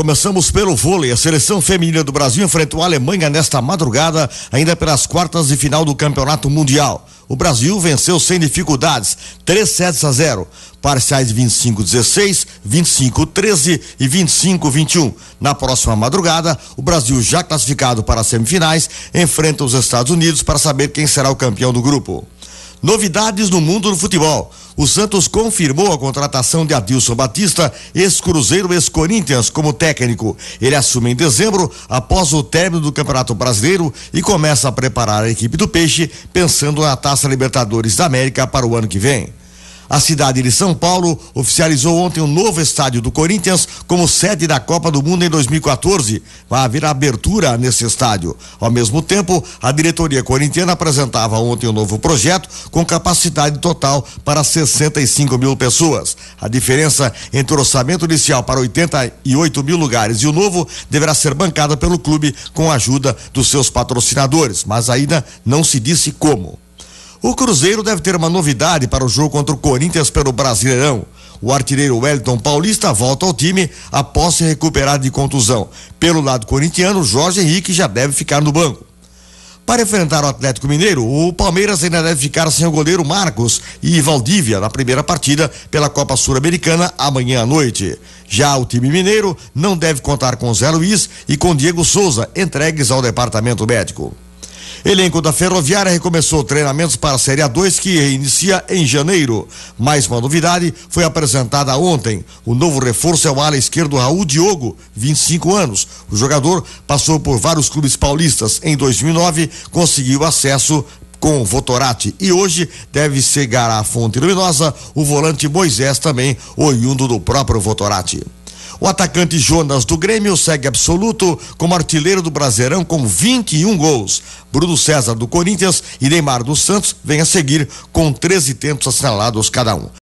Começamos pelo vôlei. A seleção feminina do Brasil enfrentou a Alemanha nesta madrugada, ainda pelas quartas de final do Campeonato Mundial. O Brasil venceu sem dificuldades, 3 sets a 0, parciais de 25-16, 25-13 e 25-21. Na próxima madrugada, o Brasil, já classificado para as semifinais, enfrenta os Estados Unidos para saber quem será o campeão do grupo. Novidades no mundo do futebol. O Santos confirmou a contratação de Adilson Batista, ex-Cruzeiro, ex-Corinthians, como técnico. Ele assume em dezembro, após o término do Campeonato Brasileiro, e começa a preparar a equipe do Peixe, pensando na Taça Libertadores da América para o ano que vem. A cidade de São Paulo oficializou ontem o um novo estádio do Corinthians como sede da Copa do Mundo em 2014. Vai haver abertura nesse estádio. Ao mesmo tempo, a diretoria corintiana apresentava ontem um novo projeto com capacidade total para 65 mil pessoas. A diferença entre o orçamento inicial para 88 mil lugares e o novo deverá ser bancada pelo clube com a ajuda dos seus patrocinadores, mas ainda não se disse como. O Cruzeiro deve ter uma novidade para o jogo contra o Corinthians pelo Brasileirão. O artilheiro Wellington Paulista volta ao time após se recuperar de contusão. Pelo lado corintiano, Jorge Henrique já deve ficar no banco. Para enfrentar o Atlético Mineiro, o Palmeiras ainda deve ficar sem o goleiro Marcos e Valdívia na primeira partida pela Copa Sul-Americana amanhã à noite. Já o time mineiro não deve contar com Zé Luiz e com Diego Souza, entregues ao departamento médico. Elenco da Ferroviária recomeçou treinamentos para a Série A2 que inicia em janeiro. Mais uma novidade foi apresentada ontem. O novo reforço é o ala esquerdo Raul Diogo, 25 anos. O jogador passou por vários clubes paulistas. Em 2009, conseguiu acesso com o Votorati e hoje deve chegar à Fonte Luminosa o volante Moisés também, oriundo do próprio Votorati. O atacante Jonas do Grêmio segue absoluto como artilheiro do Brasileirão com 21 gols. Bruno César do Corinthians e Neymar dos Santos vêm a seguir com 13 tentos assinalados cada um.